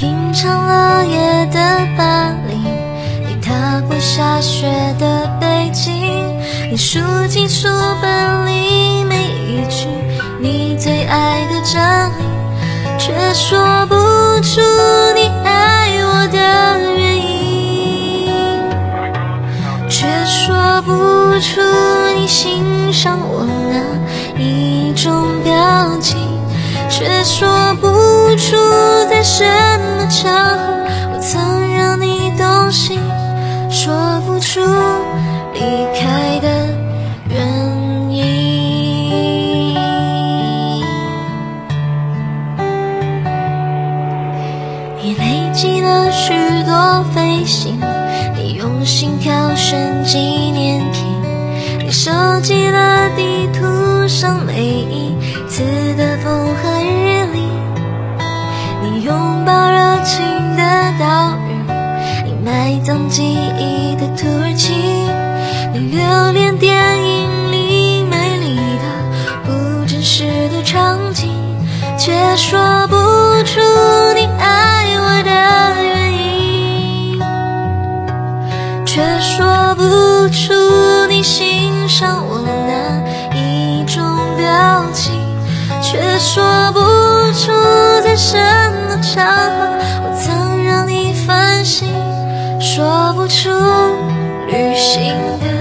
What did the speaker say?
品尝了夜的巴黎，你踏过下雪的北京，你书记书本里每一句你最爱的真理，却说不出你爱我的原因，却说不出你欣赏我哪一种表情，却说不出离开的原因。你累积了许多飞行，你用心挑选纪念品，你收集了地图却说不出你爱我的原因，却说不出你欣赏我哪一种表情，却说不出在什么场合我曾让你烦心，说不出旅行的。